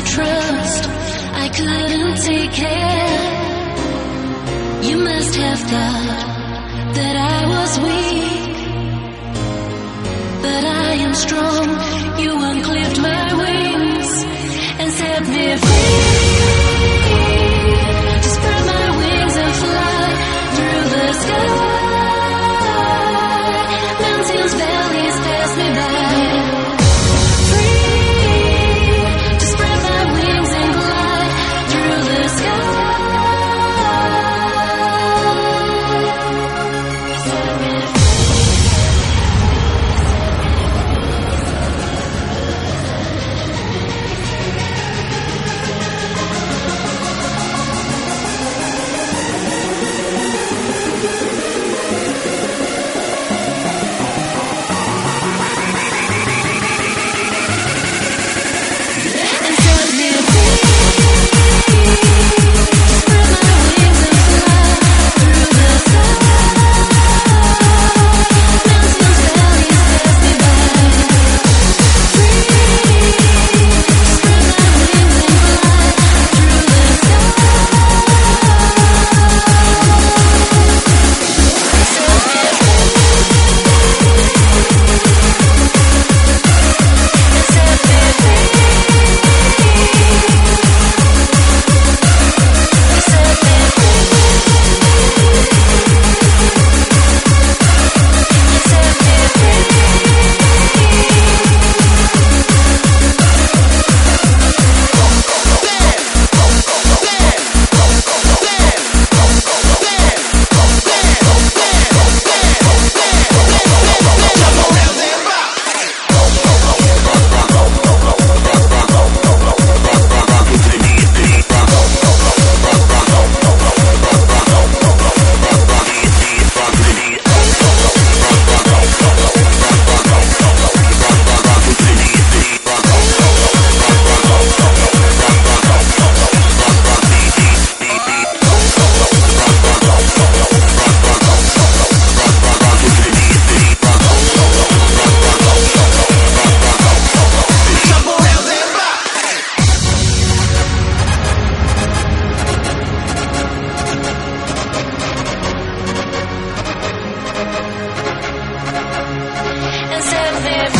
to trust. I couldn't take care. You must have thought Cause